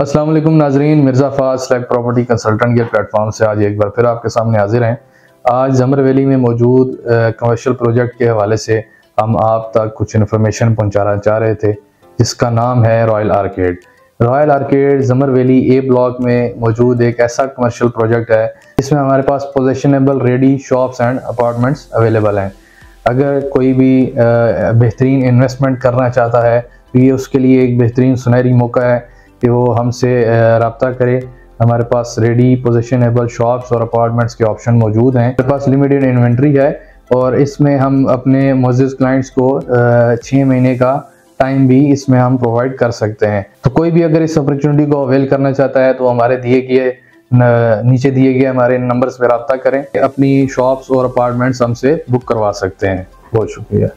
वालेकुम नाजरीन, Mirza Faaz select property consultant के प्लेटफॉर्म से आज एक बार फिर आपके सामने हाजिर हैं। आज जमर वैली में मौजूद कमर्शियल प्रोजेक्ट के हवाले से हम आप तक कुछ इन्फॉर्मेशन पहुंचाना चाह रहे थे, जिसका नाम है रॉयल आर्केड रॉयल आर्केड जमर वैली ए ब्लॉक में मौजूद एक ऐसा कमर्शियल प्रोजेक्ट है, जिसमें हमारे पास possessionable ready shops and apartments available हैं। अगर कोई भी बेहतरीन इन्वेस्टमेंट करना चाहता है तो ये उसके लिए एक बेहतरीन सुनहरी मौका है कि वो हमसे रबता करे। हमारे पास रेडी पोजिशनेबल शॉप्स और अपार्टमेंट्स के ऑप्शन मौजूद हैं। हमारे पास लिमिटेड इन्वेंट्री है और इसमें हम अपने मोजिज क्लाइंट्स को छः महीने का टाइम भी इसमें हम प्रोवाइड कर सकते हैं। तो कोई भी अगर इस अपॉर्चुनिटी को अवेल करना चाहता है तो हमारे दिए गए नीचे दिए गए हमारे नंबर्स पर रबता करें। अपनी शॉप्स और अपार्टमेंट्स हमसे बुक करवा सकते हैं। बहुत शुक्रिया।